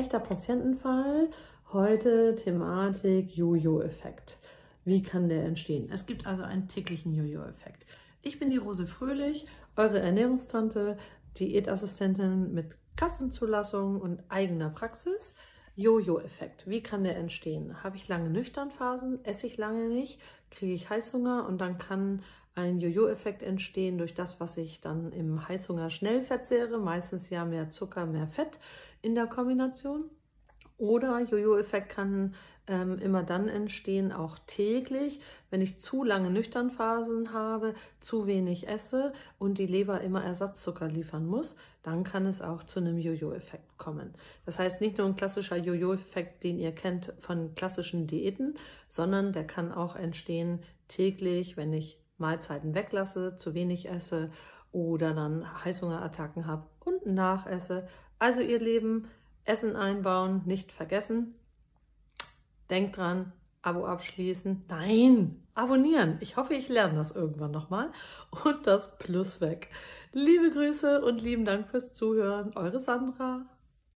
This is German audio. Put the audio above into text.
Echter Patientenfall. Heute Thematik Jojo-Effekt. Wie kann der entstehen? Es gibt also einen täglichen Jojo-Effekt. Ich bin die Rose Fröhlich, eure Ernährungstante, Diätassistentin mit Kassenzulassung und eigener Praxis. Jojo-Effekt. Wie kann der entstehen? Habe ich lange Nüchternphasen? Esse ich lange nicht? Kriege ich Heißhunger? Und dann kann ein Jojo-Effekt entstehen durch das, was ich dann im Heißhunger schnell verzehre. Meistens ja mehr Zucker, mehr Fett in der Kombination. Oder Jojo-Effekt kann ähm, immer dann entstehen, auch täglich, wenn ich zu lange Nüchternphasen habe, zu wenig esse und die Leber immer Ersatzzucker liefern muss, dann kann es auch zu einem Jojo-Effekt kommen. Das heißt nicht nur ein klassischer Jojo-Effekt, den ihr kennt von klassischen Diäten, sondern der kann auch entstehen täglich, wenn ich Mahlzeiten weglasse, zu wenig esse oder dann Heißhungerattacken habe und nachesse. Also ihr Leben, Essen einbauen, nicht vergessen. Denkt dran, Abo abschließen. Nein, abonnieren. Ich hoffe, ich lerne das irgendwann nochmal. Und das Plus weg. Liebe Grüße und lieben Dank fürs Zuhören. Eure Sandra.